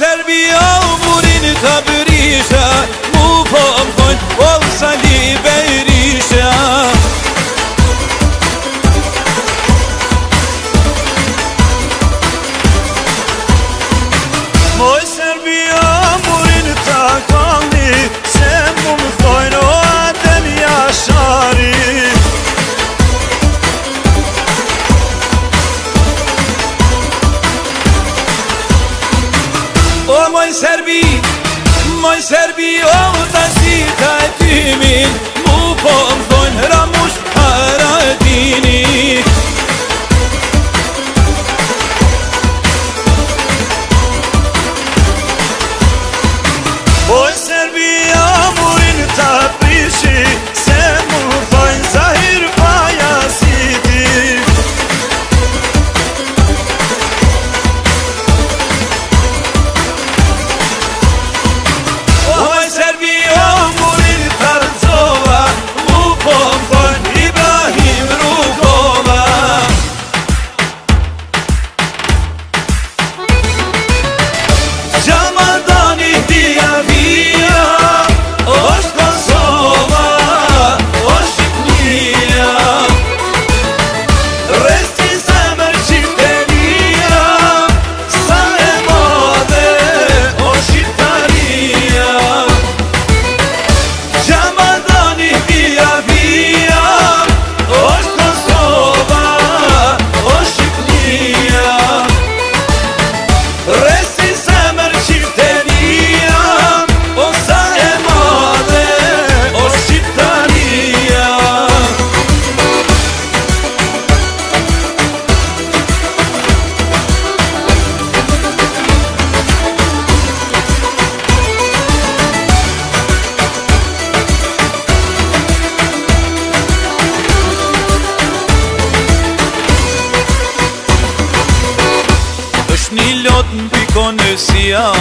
سر بیا مورین تبریزه مو پام moi servi, moi servi, oh. conocían.